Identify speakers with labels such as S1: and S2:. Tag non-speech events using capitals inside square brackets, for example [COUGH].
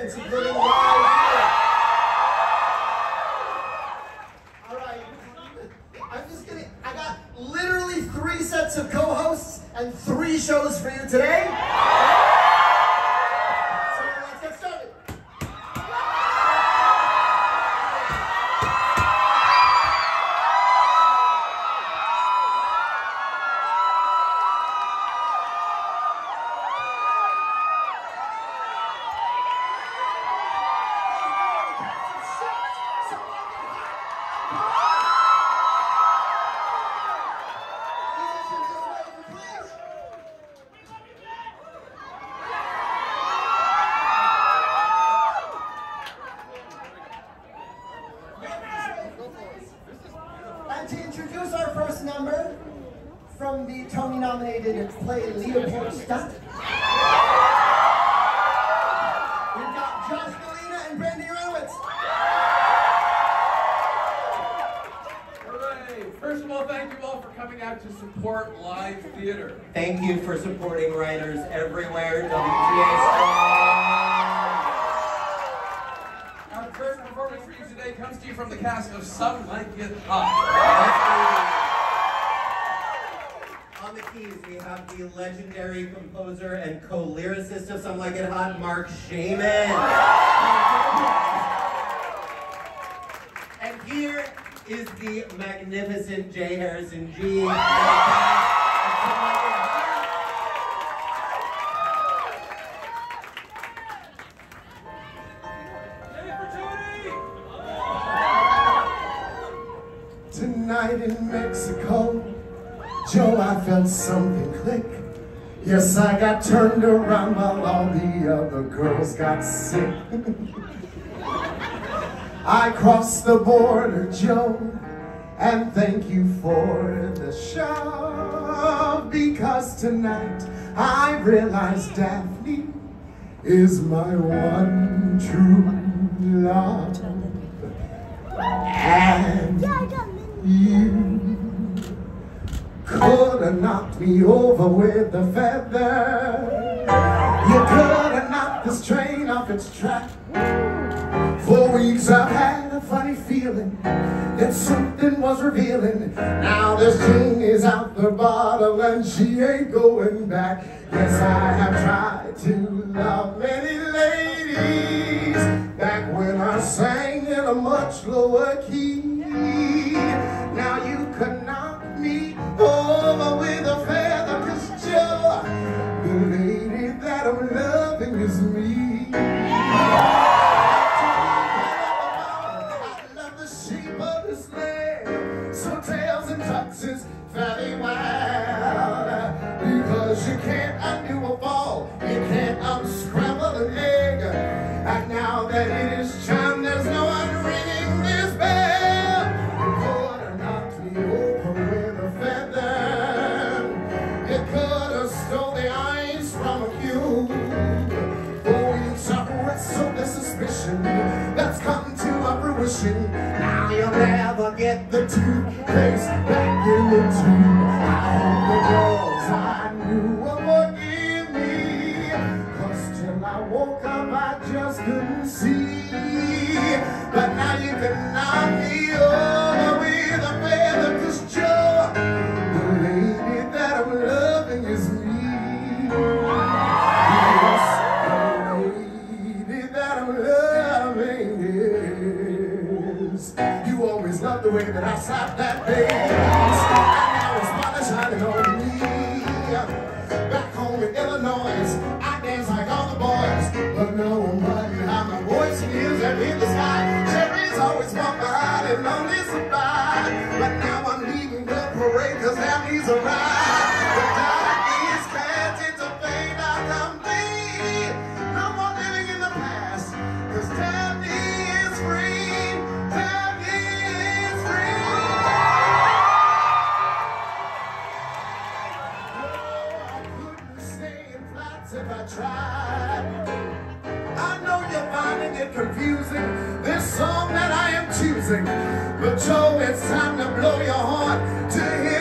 S1: and supporting live here. All right. I'm just gonna, I got literally three sets of co-hosts and three shows for you today. Introduce our first number from the Tony nominated play Leopoldstadt. We've got Josh Galena and Brandon Uranowitz.
S2: Hooray! First of all, thank you all for coming out to support live theater.
S3: Thank you for supporting writers everywhere. WGA.
S2: Our first performance for you today comes to you from the cast of Some Like It Hot.
S3: Keys, we have the legendary composer and co-lyricist of Some Like It Hot, Marc Shaiman. And here is the magnificent J Harrison
S2: Ghee.
S1: Tonight in Mexico, Joe, I felt something click. Yes, I got turned around while all the other girls got sick. [LAUGHS] I crossed the border, Joe, and thank you for the show. Because tonight I realize Daphne is my one true love. And you could have knocked me over with a feather. You could have knocked this train off its track. For weeks I've had a funny feeling that something was revealing. Now this gin is out the bottle and she ain't going back. Yes, I have tried to love many ladies back when I sang in a much lower key. Now you loving is me. Love the shape of this land. So wild. Because you can't undo Now you'll never get the toothpaste back in the tube. Hope the girls I knew will forgive me. Cause till I woke up, I just couldn't see. But now you can knock that I slapped that bass. And now it's spotlight shining on me. Back home in Illinois, I dance like all the boys. But no one but how my voice feels up in the sky. Cherries always walk behind and lonely if I tried. I know you're finding it confusing, this song that I am choosing. But Joe, it's time to blow your horn to hear.